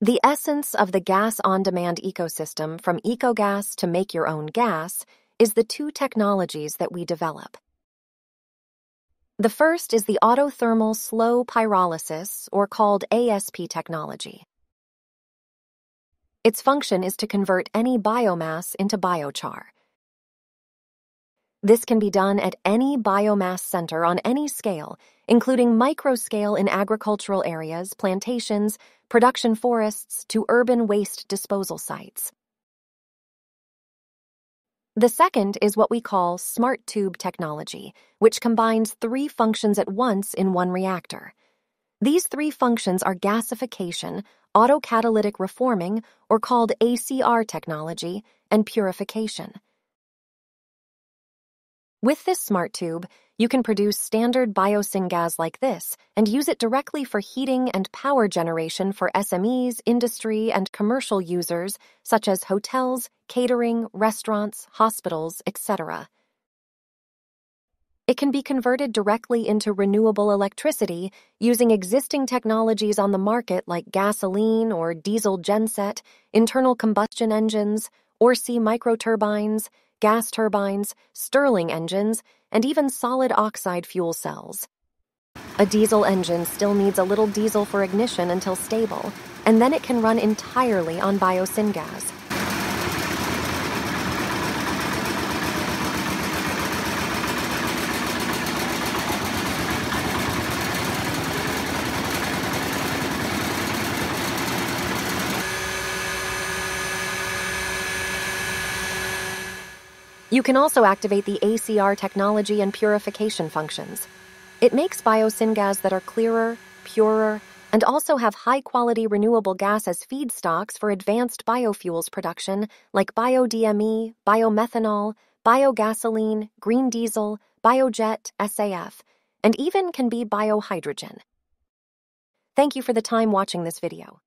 The essence of the gas on demand ecosystem from ecogas to make your own gas is the two technologies that we develop. The first is the autothermal slow pyrolysis, or called ASP technology. Its function is to convert any biomass into biochar. This can be done at any biomass center on any scale, including microscale in agricultural areas, plantations, production forests, to urban waste disposal sites. The second is what we call smart tube technology, which combines three functions at once in one reactor. These three functions are gasification, autocatalytic reforming, or called ACR technology, and purification. With this smart tube, you can produce standard biosyngas like this and use it directly for heating and power generation for SMEs, industry, and commercial users such as hotels, catering, restaurants, hospitals, etc. It can be converted directly into renewable electricity using existing technologies on the market like gasoline or diesel genset, internal combustion engines, ORC microturbines, gas turbines, Stirling engines, and even solid oxide fuel cells. A diesel engine still needs a little diesel for ignition until stable, and then it can run entirely on biosyngas. You can also activate the ACR technology and purification functions. It makes biosyngas that are clearer, purer, and also have high quality renewable gas as feedstocks for advanced biofuels production like biodME, biomethanol, biogasoline, green diesel, biojet, SAF, and even can be biohydrogen. Thank you for the time watching this video.